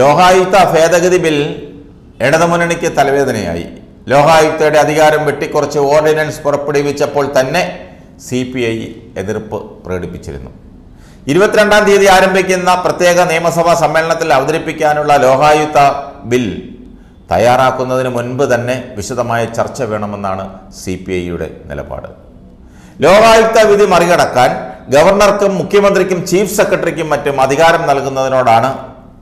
ലോകായുക്ത ഭേദഗതി ബിൽ ഇടതുമുന്നണിക്ക് തലവേദനയായി. ലോകായുക്തയുടെ അധികാരം വെട്ടിക്കുറച്ച് ഓർഡിനൻസ് പുറപ്പെടുവിച്ചപ്പോൾ തന്നെ സി പി ഐ എതിർപ്പ് പ്രകടിപ്പിച്ചിരുന്നു. ഇരുപത്തിരണ്ടാം തീയതി ആരംഭിക്കുന്ന പ്രത്യേക നിയമസഭാ സമ്മേളനത്തിൽ അവതരിപ്പിക്കാനുള്ള ലോകായുക്ത ബിൽ തയ്യാറാക്കുന്നതിന് മുൻപ് തന്നെ വിശദമായ ചർച്ച വേണമെന്നാണ് സി പി ഐയുടെ നിലപാട്. ലോകായുക്ത വിധി മറികടക്കാൻ ഗവർണർക്കും മുഖ്യമന്ത്രിക്കും ചീഫ് സെക്രട്ടറിക്കും മറ്റും അധികാരം നൽകുന്നതിനോടാണ്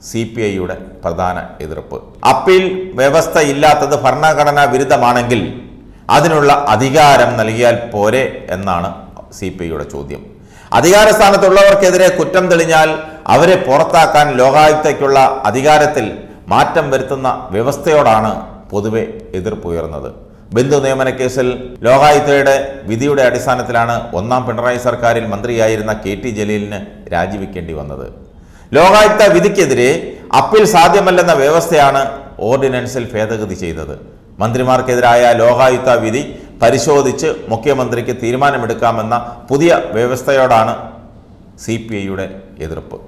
സി പി ഐയുടെ പ്രധാന എതിർപ്പ്. അപ്പീൽ വ്യവസ്ഥ ഇല്ലാത്തത് ഭരണഘടനാ വിരുദ്ധമാണെങ്കിൽ അതിനുള്ള അധികാരം നൽകിയാൽ പോരെ എന്നാണ് സി പി ഐയുടെ ചോദ്യം. അധികാര സ്ഥാനത്തുള്ളവർക്കെതിരെ കുറ്റം തെളിഞ്ഞാൽ അവരെ പുറത്താക്കാൻ ലോകായുക്തയ്ക്കുള്ള അധികാരത്തിൽ മാറ്റം വരുത്തുന്ന വ്യവസ്ഥയോടാണ് പൊതുവെ എതിർപ്പുയർന്നത് ബന്ധു നിയമന കേസിൽ ലോകായുക്തയുടെ വിധിയുടെ അടിസ്ഥാനത്തിലാണ് ഒന്നാം പിണറായി സർക്കാരിൽ മന്ത്രിയായിരുന്ന കെ ടി ജലീലിന് രാജിവെക്കേണ്ടി വന്നത്. ലോകായുക്ത വിധിക്കെതിരെ അപ്പീൽ സാധ്യമല്ലെന്ന വ്യവസ്ഥയാണ് ഓർഡിനൻസിൽ ഭേദഗതി ചെയ്തത്. മന്ത്രിമാർക്കെതിരായ ലോകായുക്ത വിധി പരിശോധിച്ച് മുഖ്യമന്ത്രിക്ക് തീരുമാനമെടുക്കാമെന്ന പുതിയ വ്യവസ്ഥയോടാണ് സി പി ഐയുടെ എതിർപ്പ്.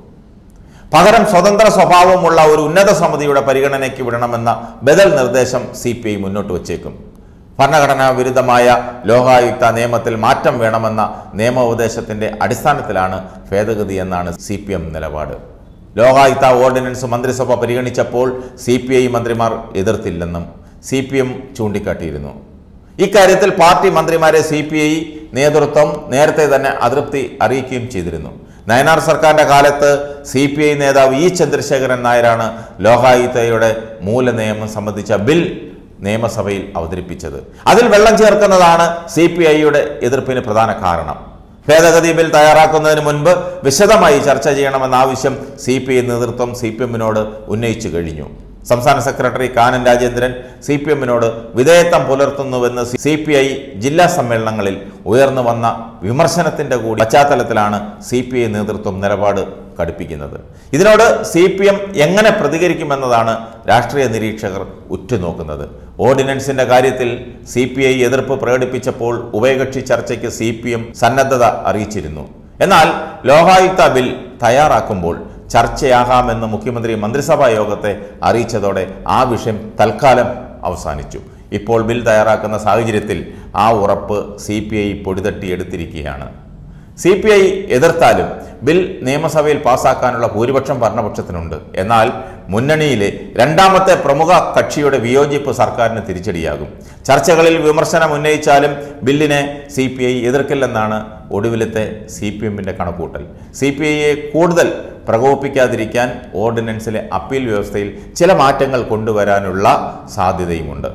പകരം സ്വതന്ത്ര സ്വഭാവമുള്ള ഒരു ഉന്നത സമിതിയുടെ പരിഗണനയ്ക്ക് വിടണമെന്ന ബദൽ നിർദ്ദേശം സി പി ഐ മുന്നോട്ട് വച്ചേക്കും. ഭരണഘടനാ വിരുദ്ധമായ ലോകായുക്ത നിയമത്തിൽ മാറ്റം വേണമെന്ന നിയമോപദേശത്തിന്റെ അടിസ്ഥാനത്തിലാണ് ഭേദഗതി എന്നാണ് സി പി എം നിലപാട്. ലോകായുക്ത ഓർഡിനൻസ് മന്ത്രിസഭ പരിഗണിച്ചപ്പോൾ സി പി ഐ മന്ത്രിമാർ എതിർത്തില്ലെന്നും സി പി എം ചൂണ്ടിക്കാട്ടിയിരുന്നു. ഇക്കാര്യത്തിൽ പാർട്ടി മന്ത്രിമാരെ സി പി ഐ നേതൃത്വം നേരത്തെ തന്നെ അതൃപ്തി അറിയിക്കുകയും ചെയ്തിരുന്നു. നയനാർ സർക്കാരിന്റെ കാലത്ത് സി പി ഐ നേതാവ് ഇ ചന്ദ്രശേഖരൻ നായരാണ് ലോകായുക്തയുടെ മൂലനിയമം സംബന്ധിച്ച ബിൽ നിയമസഭയിൽ അവതരിപ്പിച്ചത്. അതിൽ വെള്ളം ചേർക്കുന്നതാണ് സി പി ഐയുടെ എതിർപ്പിന് പ്രധാന കാരണം. ഭേദഗതി ബിൽ തയ്യാറാക്കുന്നതിന് മുൻപ് വിശദമായി ചർച്ച ചെയ്യണമെന്ന ആവശ്യം സി പി ഐ നേതൃത്വം സി പി എമ്മിനോട് ഉന്നയിച്ചു കഴിഞ്ഞു. സംസ്ഥാന secretary Kanam Rajendran C P എമ്മിനോട് വിധേയത്വം പുലർത്തുന്നുവെന്ന് സി പി ഐ ജില്ലാ സമ്മേളനങ്ങളിൽ ഉയർന്നു വന്ന വിമർശനത്തിന്റെ കൂടി പശ്ചാത്തലത്തിലാണ് സി പി ഐ നേതൃത്വം നിലപാട് കടുപ്പിക്കുന്നത്. ഇതിനോട് സി പി എം എങ്ങനെ പ്രതികരിക്കുമെന്നതാണ് രാഷ്ട്രീയ നിരീക്ഷകർ ഉറ്റുനോക്കുന്നത്. ഓർഡിനൻസിന്റെ കാര്യത്തിൽ സി പി ഐ എതിർപ്പ് പ്രകടിപ്പിച്ചപ്പോൾ ഉഭയകക്ഷി ചർച്ചയ്ക്ക് സി പി എം സന്നദ്ധത അറിയിച്ചിരുന്നു. എന്നാൽ ലോകായുക്ത ബിൽ തയ്യാറാക്കുമ്പോൾ ചർച്ചയാകാമെന്ന് മുഖ്യമന്ത്രി മന്ത്രിസഭാ യോഗത്തെ അറിയിച്ചതോടെ ആ വിഷയം തൽക്കാലം അവസാനിച്ചു. ഇപ്പോൾ ബിൽ തയ്യാറാക്കുന്ന സാഹചര്യത്തിൽ ആ ഉറപ്പ് സി പി ഐ പൊടിതട്ടി എടുത്തിരിക്കുകയാണ്. സി പി ഐ എതിർത്താലും ബിൽ നിയമസഭയിൽ പാസാക്കാനുള്ള ഭൂരിപക്ഷം ഭരണപക്ഷത്തിനുണ്ട്. എന്നാൽ മുന്നണിയിലെ രണ്ടാമത്തെ പ്രമുഖ കക്ഷിയുടെ വിയോജിപ്പ് സർക്കാരിന് തിരിച്ചടിയാകും. ചർച്ചകളിൽ വിമർശനം ഉന്നയിച്ചാലും ബില്ലിനെ സി പി ഐ എതിർക്കില്ലെന്നാണ് ഒടുവിലത്തെ സി പി എമ്മിന്റെ കണക്കൂട്ടൽ സി പി ഐയെ കൂടുതൽ പ്രകോപിപ്പിക്കാതിരിക്കാൻ ഓർഡിനൻസിലെ അപ്പീൽ വ്യവസ്ഥയിൽ ചില മാറ്റങ്ങൾ കൊണ്ടുവരാനുള്ള സാധ്യതയുമുണ്ട്.